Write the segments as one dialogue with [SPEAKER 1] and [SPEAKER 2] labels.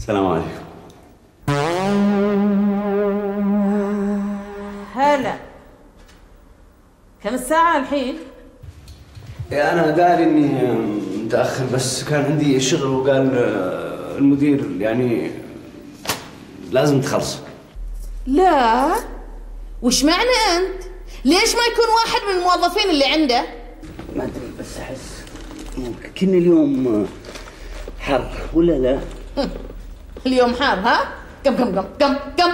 [SPEAKER 1] السلام عليكم
[SPEAKER 2] هلا كم الساعة الحين؟
[SPEAKER 1] يا أنا داري إني متأخر بس كان عندي شغل وقال آه، المدير يعني لازم تخلص
[SPEAKER 2] لا وش معنى أنت؟ ليش ما يكون واحد من الموظفين اللي عنده؟
[SPEAKER 1] ما أدري بس أحس كن اليوم حر ولا لا؟
[SPEAKER 2] اليوم حار ها؟ قم قم قم قم قم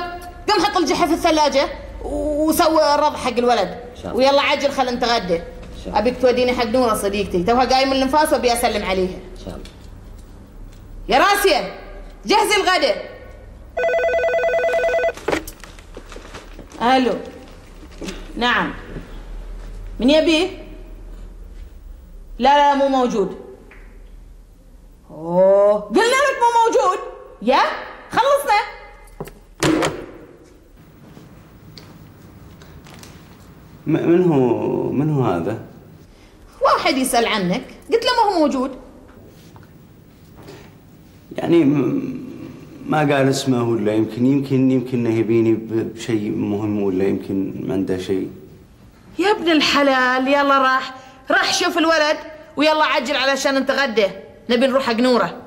[SPEAKER 2] قم حط الجحة في الثلاجة وسوي الرض حق الولد. ويلا عجل خل نتغدى. أبيك توديني حق نورة صديقتي. توها قايم من الانفاس وأبي أسلم عليها.
[SPEAKER 1] إن شاء الله.
[SPEAKER 2] يا راسية جهزي الغداء. ألو نعم. من يبيه لا لا مو موجود. أوه. قلنا لك مو موجود؟ يا خلصنا.
[SPEAKER 1] من هو من هو هذا؟
[SPEAKER 2] واحد يسأل عنك. قلت له ما هو موجود.
[SPEAKER 1] يعني ما قال اسمه ولا يمكن يمكن يمكن إنه يبيني بشيء مهم ولا يمكن ما عنده شيء.
[SPEAKER 2] يا ابن الحلال يلا راح. راح شوف الولد ويلا عجل علشان نتغدى. نبي نروح حق نوره.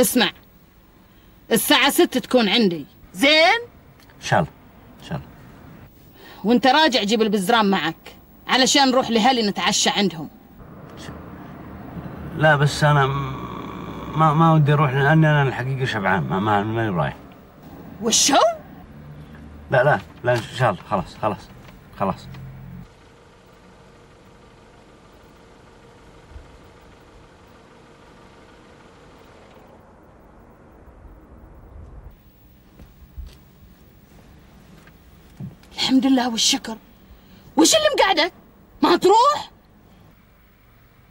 [SPEAKER 2] اسمع. الساعة ستة تكون عندي. زين؟
[SPEAKER 1] إن شاء الله إن شاء الله.
[SPEAKER 2] وانت راجع جيب البزران معك. علشان نروح لهالي نتعشى عندهم.
[SPEAKER 1] لا بس أنا م- ما ما ودي أروح لأني أنا الحقيقة شبعان. ما ما ماني برايح.
[SPEAKER 2] وشو؟
[SPEAKER 1] لا لا لا إن شاء الله. خلاص خلاص خلاص.
[SPEAKER 2] الحمد لله والشكر وش اللي مقعدك؟ ما تروح؟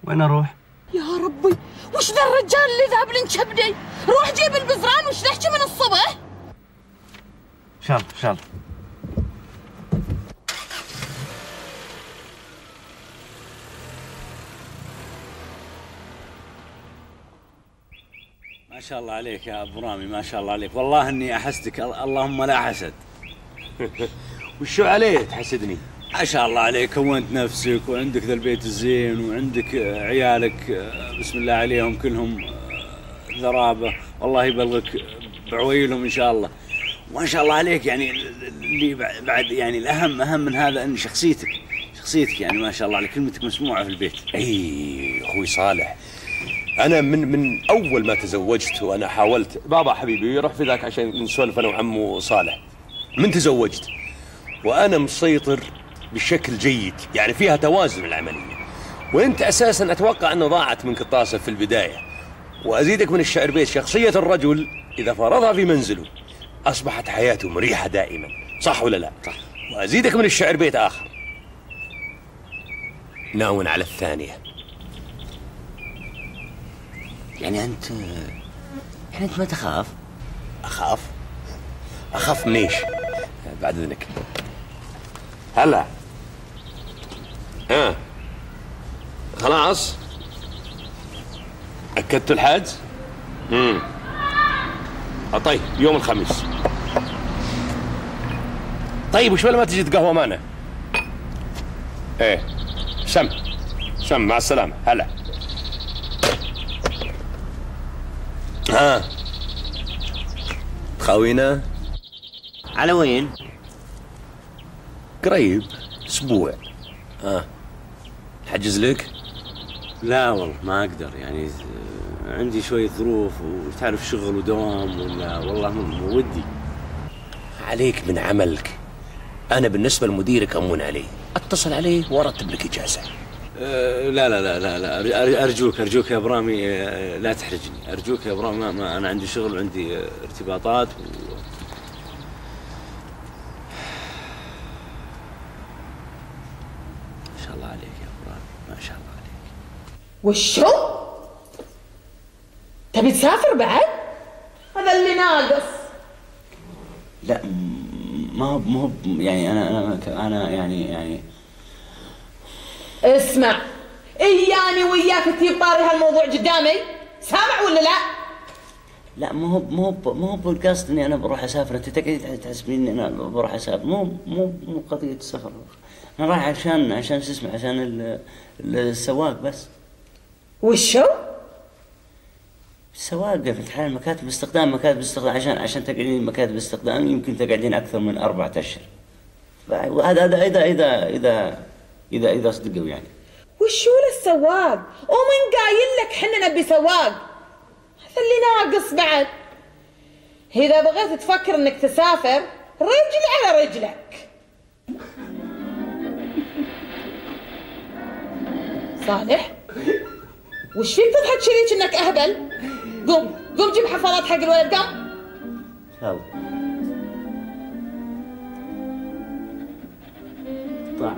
[SPEAKER 1] وين أروح؟
[SPEAKER 2] يا ربي وش ذا الرجال اللي ذهب لنشبدي؟ روح جيب البزران وش تحكي من الصبح؟
[SPEAKER 1] ان شاء الله ان شاء الله ما شاء الله عليك يا أبو رامي ما شاء الله عليك والله إني أحسدك اللهم لا حسد
[SPEAKER 3] وشو عليه تحسدني؟
[SPEAKER 1] ما شاء الله عليك كونت نفسك وعندك ذا البيت الزين وعندك آه، عيالك آه، بسم الله عليهم كلهم آه، ذرابة. والله يبلغك بعويلهم إن شاء الله. ما شاء الله عليك يعني اللي بع- بعد يعني الأهم أهم من هذا إن شخصيتك شخصيتك يعني ما شاء الله عليك كلمتك مسموعة في البيت.
[SPEAKER 3] إي أخوي صالح. أنا من من أول ما تزوجت وأنا حاولت بابا حبيبي روح في ذاك عشان نسولف أنا وعمو صالح. من تزوجت؟ وأنا مسيطر بشكل جيد يعني فيها توازن العملية. وأنت أساسا أتوقع أنه ضاعت منك الطاسة في البداية. وأزيدك من الشعر بيت شخصية الرجل إذا فرضها في منزله. أصبحت حياته مريحة دائما. صح ولا لا؟ صح. وأزيدك من الشعر بيت آخر. ناون على الثانية.
[SPEAKER 1] يعني أنت يعني أنت ما تخاف؟
[SPEAKER 3] أخاف؟ أخاف من إيش؟ بعد إذنك. هلا. ها خلاص. أكدت الحجز امم طيب يوم الخميس. طيب وش بلا ما تجي تقهوى معنا؟ إيه. سم. سم مع السلامة. هلا. ها. خاوينا
[SPEAKER 1] على وين؟
[SPEAKER 3] قريب أسبوع. ها حجز لك؟
[SPEAKER 1] لا والله ما أقدر. يعني آه، عندي شوية ظروف وتعرف شغل ودوام ولا والله مو ودي.
[SPEAKER 3] عليك من عملك. أنا بالنسبة لمديرك أمون عليه أتصل عليه وأرتب لك إجازة.
[SPEAKER 1] آه، لا لا لا لا لا. أرجوك أرجوك يا ابرامي آه، لا تحرجني. أرجوك يا ابرامي ما, ما أنا عندي شغل وعندي ارتباطات و... ما شاء الله عليك يا ابرامي ما شاء الله عليك
[SPEAKER 2] وشو؟ تبي تسافر بعد؟ هذا اللي ناقص.
[SPEAKER 1] لا ما هو ما هو يعني أنا أنا أنا يعني يعني.
[SPEAKER 2] اسمع إياني وياك تجيب طاري هالموضوع قدامي. سامع ولا لا؟
[SPEAKER 1] لا ما هو ما هو ما هو بالقصد إني أنا بروح أسافر. أنت تقعد تحسبين إني أنا بروح أسافر. مو مو مو قضية السفر. أنا رايح عشان عشان شو اسمه عشان ال- ال- السواق بس.
[SPEAKER 2] وشو؟
[SPEAKER 1] السواق في الحال مكاتب استخدام مكاتب استخدام عشان عشان تقعدين مكاتب استخدام يمكن تقعدين أكثر من أربعة أشهر وهذا هذا اذا اذا اذا اذا إذا صدقوا يعني
[SPEAKER 2] وشو للسواق؟ ومن قايل لك حنا نبي سواق؟ هذا اللي ناقص بعد إذا بغيت تفكر إنك تسافر رجل على رجلك صالح وش فيك تضحك شريك انك أهبل؟ قوم قوم جيب حفاضات حق الولد
[SPEAKER 1] طلع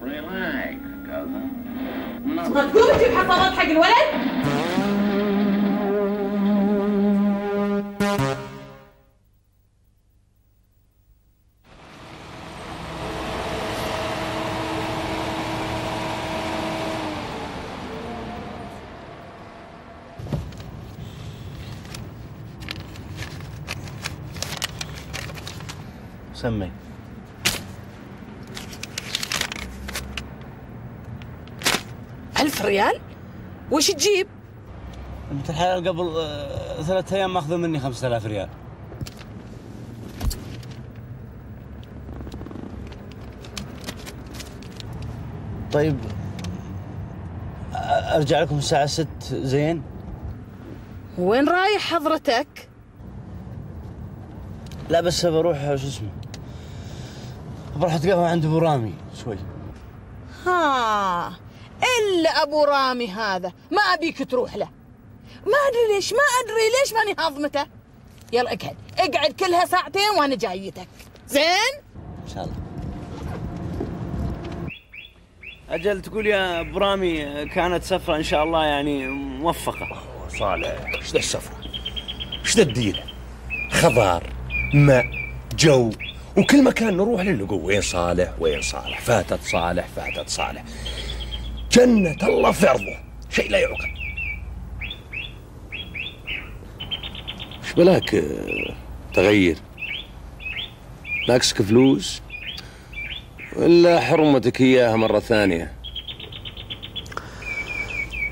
[SPEAKER 4] Relax, cousin.
[SPEAKER 2] ما تقوم تجيب حفاضات حق الولد؟
[SPEAKER 1] سمي
[SPEAKER 2] ألف ريال؟ وش تجيب؟
[SPEAKER 1] أنت الحلال قبل آه، ثلاثة أيام ماخذ مني 5000 ريال طيب أ- أرجع لكم الساعة 6 زين؟
[SPEAKER 2] وين رايح حضرتك؟
[SPEAKER 1] لا بس بروح شو اسمه بروح اتقهوى عند أبو رامي شوي.
[SPEAKER 2] ها إلا أبو رامي هذا ما أبيك تروح له. ما أدري ليش ما أدري ليش ماني هاضمته. يلا اقعد اقعد كلها ساعتين وأنا جايتك. زين؟
[SPEAKER 1] إن شاء الله. أجل تقول يا أبو رامي كانت سفرة إن شاء الله يعني موفقة.
[SPEAKER 3] صالح. إيش ذا السفرة؟ إيش ذا الديرة خضار ماي جو. وكل مكان نروح له نقول وين صالح؟ وين صالح؟ فاتت صالح فاتت صالح. جنة الله في عرضه. شيء لا يعقل. إيش بلاك آه، تغير؟ ناقصك فلوس؟ ولا حرمتك إياها مرة ثانية.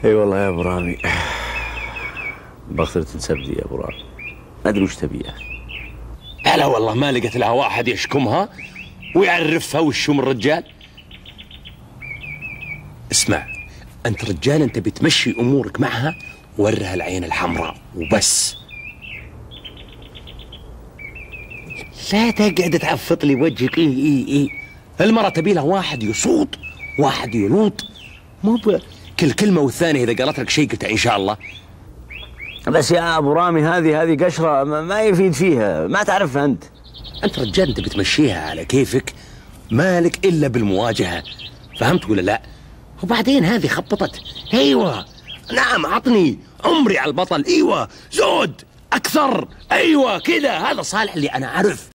[SPEAKER 1] إي والله يا أبو رامي. بغثر تنسبدي يا أبو رامي. ما أدري وش تبي يا أخي.
[SPEAKER 3] هلا والله ما لقت لها واحد يشكمها. ويعرفها وشو من الرجال؟ اسمع أنت رجال أنت بتمشي أمورك معها ورها العين الحمراء وبس. لا تقعد تعفط لي وجهك. اي اي اي المرة تبي لها واحد يصوت واحد يلوط مو كل كلمة والثانية إذا قالت لك شيء قلت إن شاء الله.
[SPEAKER 1] بس يا أبو رامي هذه هذه قشرة ما- يفيد فيها. ما تعرفها أنت.
[SPEAKER 3] أنت رجال أنت بتمشيها على كيفك. مالك إلا بالمواجهة. فهمت ولا لا؟ وبعدين هذه خبطت. أيوه. نعم عطني عمري على البطل. أيوه. زود. أكثر. أيوه. كذا. هذا صالح اللي أنا أعرف.